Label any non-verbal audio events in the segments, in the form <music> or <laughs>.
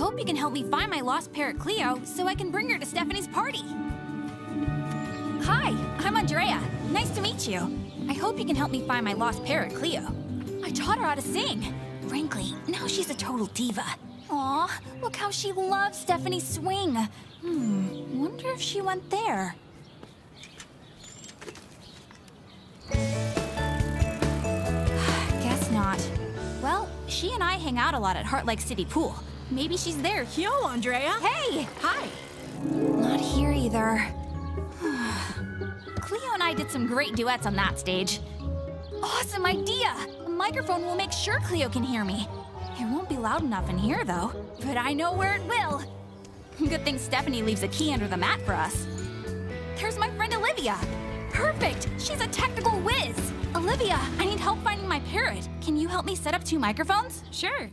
hope you can help me find my lost parrot Cleo so I can bring her to Stephanie's party. Hi, I'm Andrea. Nice to meet you. I hope you can help me find my lost parrot Cleo. I taught her how to sing. Frankly, now she's a total diva. Aw, look how she loves Stephanie's swing. Hmm, wonder if she went there. <sighs> Guess not. Well, she and I hang out a lot at Heartlake City Pool. Maybe she's there. Yo, Andrea. Hey! Hi. Not here either. <sighs> Cleo and I did some great duets on that stage. Awesome idea! A microphone will make sure Cleo can hear me. It won't be loud enough in here, though. But I know where it will. Good thing Stephanie leaves a key under the mat for us. There's my friend Olivia. Perfect! She's a technical whiz! Olivia, I need help finding my parrot. Can you help me set up two microphones? Sure.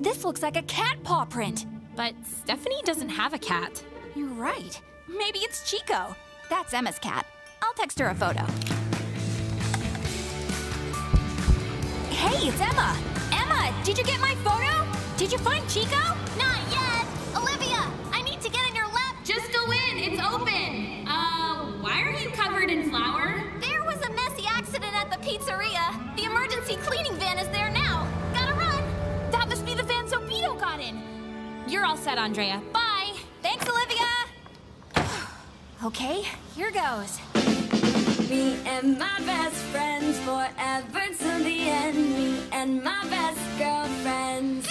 This looks like a cat paw print. But Stephanie doesn't have a cat. You're right. Maybe it's Chico. That's Emma's cat. I'll text her a photo. Hey, it's Emma! Emma, did you get my photo? Did you find Chico? Not yet! Olivia, I need to get in your lap. Just go in. It's open. Uh, why are you covered in flour? There was a messy accident at the pizzeria. The emergency cleaning van is there You're all set, Andrea. Bye. Thanks, Olivia! <sighs> okay, here goes. Me and my best friends forever till the end. Me and my best girlfriends.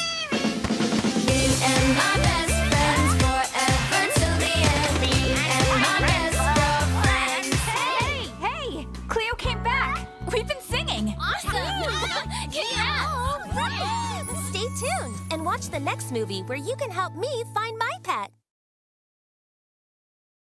Me and my best friends forever till the end. Me and my best girlfriends. Hey, hey! Cleo came back! We've been singing! Awesome! <laughs> yeah! Right! Stay tuned and watch the next movie where you can help me find my pet.